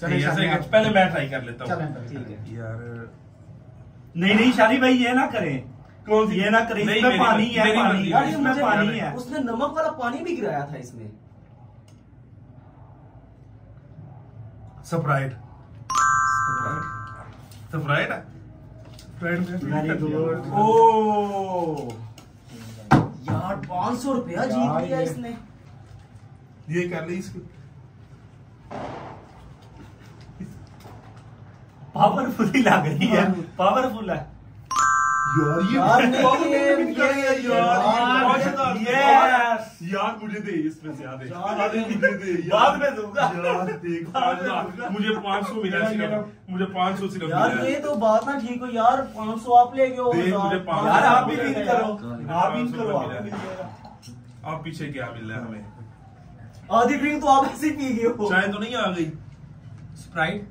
चले पहले मैं ट्राई कर लेता हूँ। चलें पहले। ठीक है। यार नहीं नहीं शानी भाई ये ना करें। कौन सी? ये ना करें इसमें पानी है पानी। यार इसमें पानी है। उसने नमक वाला पानी भी गिराया था इसमें। स्प्राइट स्प्राइट है स्प्राइट वेरी गुड ओ! यार पाँच सौ रुपया जीत लिया इसने। ये कर ली इसको। पावरफुल ही लग रही है। पावरफुल है। यार यार, ये- यार ये- यार Yes! यार मुझे दे इसमें से आधे आधे मुझे दे बाद में दूँगा। यार देख। मुझे 500 मिला सिर्फ़। मुझे 500 सिर्फ़ यार ये तो बात ना ठीक हो। यार पाँच सौ आप ले गए हो। यार आप भी मिला। करो। आप विन 500 करो आप है। भी करो। अब पीछे क्या मिल रहा है हमें? आधी ड्रिंक तो आप ऐसे पी गए हो। चाय तो नहीं आ गई। स्प्राइट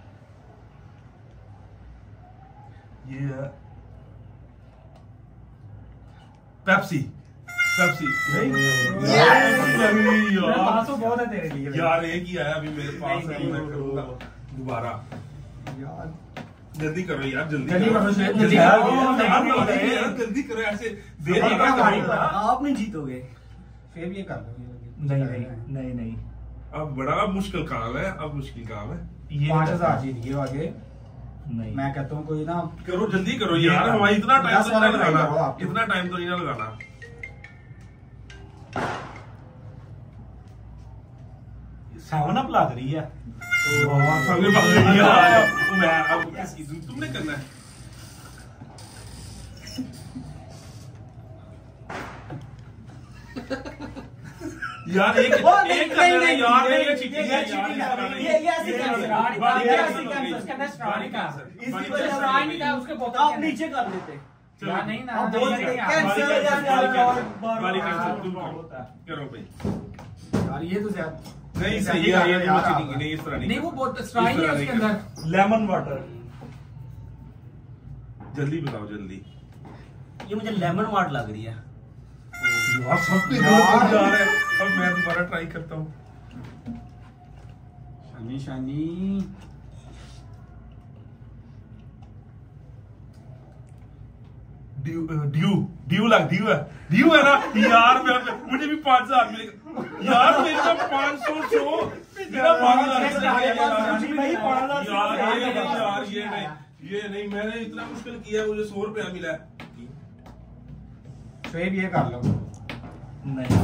ये है पेप्सी पेप्सी यार बहुत है तेरे लिए यार एक ही आया अभी मेरे पास है मैं करूँगा दोबारा। यार। जल्दी करो यार जल्दी जल्दी करो, जल्दी जल्दी करो। करो। यार, यार, यार, यार, यार, जल्दी करो ऐसे देर। आप नहीं जीतोगे। फिर भी ये कर लो नहीं नहीं नहीं नहीं। अब बड़ा मुश्किल काम है अब मुश्किल काम है। ये पाँच हज़ार जीत गए आगे। नहीं। मैं कहता हूँ कोई ना। करो जल्दी करो यार। हमारा इतना टाइम तो नहीं लगाना। इतना टाइम तो नहीं ना लगाना सेवन अप लग रही है। तुमने करना है। यार एक वो नहीं, एक एक नहीं, है नहीं, यार नहीं, ये ये है, यार, है, ये ये- ये ऐसे ये बारी कैंसिल कैंसिल, हो कैंसिल, बारी कैंसिल। कैंसिल, इसी वजह से नहीं था उसके बहुत आप नीचे कर लेते। चलो। यार नहीं ना बोल दे, कैंसिल बारी यार, यार, यार, बार- बार- तुम बार- करो। करो भाई। यार ये तो ज़्यादा नहीं सही है ये रहे नहीं यार नहीं इस तरह नहीं नहीं वो बहुत स्ट्राइक है उसके अंदर। लेमन वाटर जल्दी बताओ जल्दी। ये मुझे लेमन वाटर लग रही है। यार सब पे यार। जा रहा अब मैं दोबारा ट्राई करता हूँ। शानी शानी। ड्यू ड्यू ड्यू लग ड्यू है। ड्यू है ना? यार मैं मुझे भी पाँच हज़ार मिलेगा। यार मेरे पाँच सौ सौ मेरा पाँच हज़ार यार ये नहीं यार ये नहीं ये नहीं। मैंने इतना मुश्किल किया मुझे सौ रुपया मिला शुएब ये कर लो। नहीं।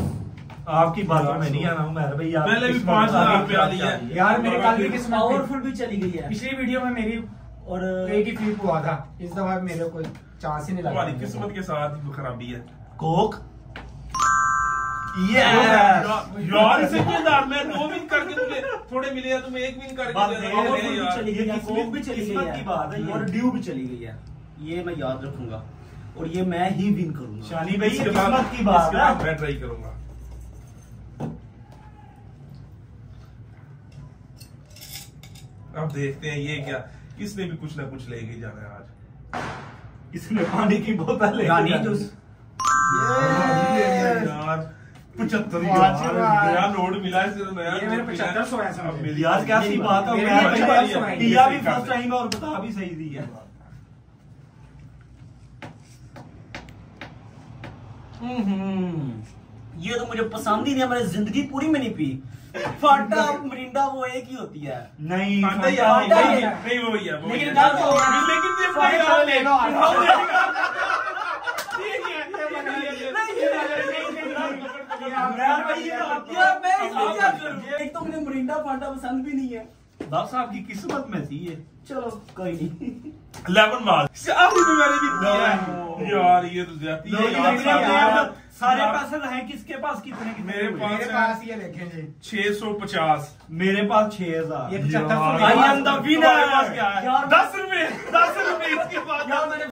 आपकी बातों में नहीं आना मैं भाई आप पहले भी किस्मत पाँच हज़ार आगे रुपया क्या। यार मेरे कल भी किस्मत पावरफुल भी चली गई है। पिछली वीडियो में मेरी और एक ही फ्लिप हुआ था। इस दफ़ा मेरे को चांस ही नहीं लगा। तुम्हारी किस्मत के साथ ही खराबी है। कोक यार यार इसे क्या दार मैं दो विन करके तुझे थोड़े मिले हैं तुम्हें एक विन करके बात दे ये रहा हूँ। है, पावरफुल भी यार। चली गई ये है किस्मत- कोक भी चली किस्मत गई की है बात है ये। और ड्यू भी चली गई है। ये मैं याद रखूँगा। और ये मैं ही विन करूँगा। शानी भाई किस्मत की बात है। मैं ट्राई करूँगा। अब देखते हैं ये क्या किसने भी कुछ ना कुछ लेके जाना है आज। इसमें पानी की बोतल लेके जूस यार पचहत्तर। नया नोट मिला है इससे नया ये मेरे। 75 सौ है। यार कैसी मेरी बात है मैं भी फ़र्स्ट टाइम और बता भी सही दी है। ये तो मुझे पसंद ही नहीं है मैंने ज़िंदगी पूरी में नहीं पी फाटा मिरिंडा वो एक ही होती है नहीं फांटा ही फांटा है, फांटा नहीं, ही है। नहीं वो ही है वो ही लेकिन है। गलत हो गया। लेकिन ये फांटा फांटा ले लो। मैं भाई ये आपको- यार मैं इसमें क्या करूँ एक तो मुझे मिरिंडा फांटा पसंद भी नहीं है बस आपकी किस्मत में थी ये। चलो कोई नहीं। लेमन अभी भी मैंने भी दिया है। यार ये तो जाती है। यार, सारे पैसे रहे किसके पास? कितने कितने? मेरे? पास मेरे पास ये देखें जी। 650 मेरे पास छह हज़ार। ये पचहत्तर यार, सौ I am the winner. तुम्हारे पास क्या है? यार, दस रुपए यार मैंने